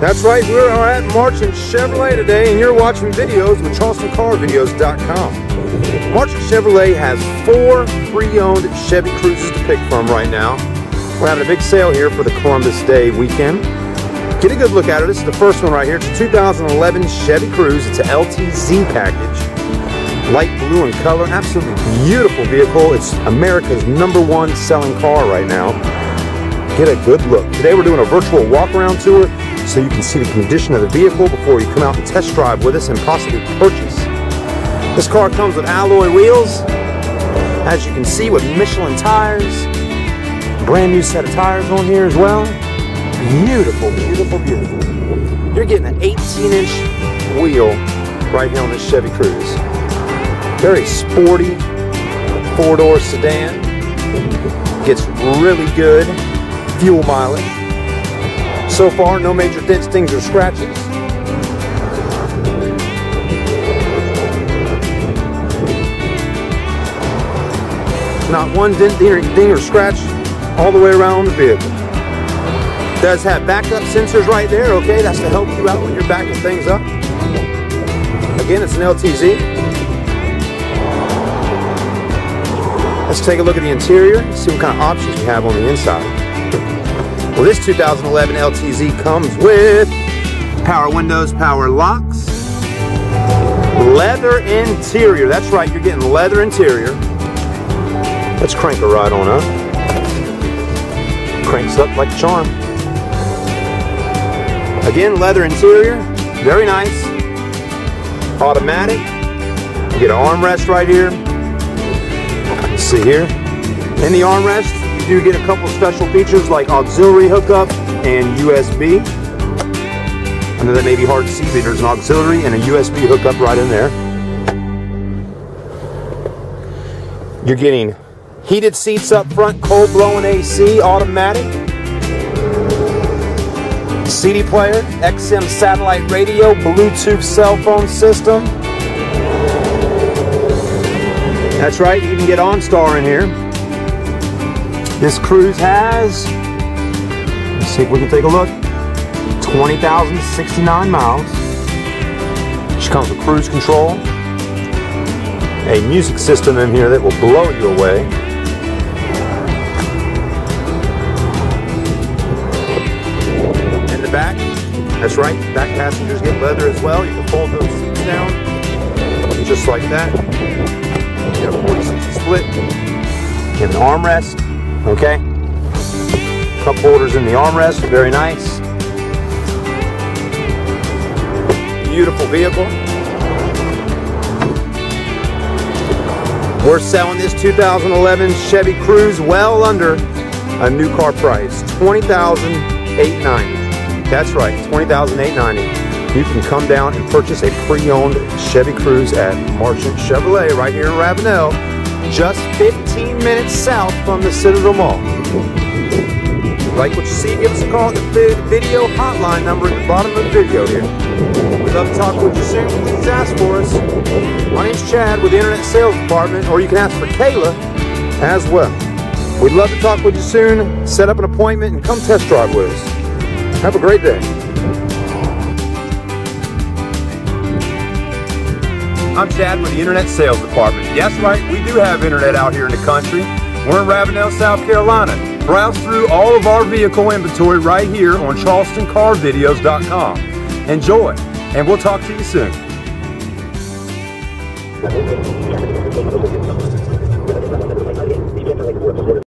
That's right, we are at Marchant Chevrolet today, and you're watching videos with CharlestonCarVideos.com. Marchant Chevrolet has four pre-owned Chevy Cruzes to pick from right now. We're having a big sale here for the Columbus Day weekend. Get a good look at it. This is the first one right here. It's a 2011 Chevy Cruze. It's an LTZ package. Light blue in color. Absolutely beautiful vehicle. It's America's number one selling car right now. Get a good look. Today we're doing a virtual walk around tour so you can see the condition of the vehicle before you come out and test drive with us and possibly purchase. This car comes with alloy wheels, as you can see with Michelin tires, brand new set of tires on here as well. Beautiful, beautiful, beautiful. You're getting an 18 inch wheel right here on this Chevy Cruze. Very sporty four door sedan. Gets really good fuel mileage. So far, no major dents, stings, or scratches. Not one dent, ding, or scratch all the way around the vehicle. Does have backup sensors right there, okay? That's to help you out when you're backing things up. Again, it's an LTZ. Let's take a look at the interior, see what kind of options we have on the inside. Well, this 2011 LTZ comes with power windows, power locks, leather interior. That's right, you're getting leather interior. Let's crank a ride on up. Cranks up like a charm. Again, leather interior, very nice. Automatic. You get an armrest right here. Let's see here. In the armrest, do get a couple special features like auxiliary hookup and USB. I know that may be hard to see, but there's an auxiliary and a USB hookup right in there. You're getting heated seats up front, cold blowing AC, automatic. CD player, XM satellite radio, Bluetooth cell phone system. That's right, you can get OnStar in here. This Cruze has, let's see if we can take a look, 20,069 miles. She comes with cruise control, a music system in here that will blow you away. In the back, that's right, back passengers get leather as well. You can fold those seats down, just like that. You get a 40-60 split. Get an armrest, Okay? Cup holders in the armrest, very nice. Beautiful vehicle. We're selling this 2011 Chevy Cruze well under a new car price, $20,890. That's right, $20,890. You can come down and purchase a pre-owned Chevy Cruze at Marchant Chevrolet right here in Ravenel just 15 minutes south from the Citadel Mall. Like what you see, give us a call at the video hotline number at the bottom of the video here. We'd love to talk with you soon. Please ask for us. My name's Chad with the Internet Sales Department, or you can ask for Kayla as well. We'd love to talk with you soon. Set up an appointment and come test drive with us. Have a great day. I'm Chad with the Internet Sales Department. Yes, right, we do have internet out here in the country. We're in Ravenel, South Carolina. Browse through all of our vehicle inventory right here on charlestoncarvideos.com. Enjoy, and we'll talk to you soon.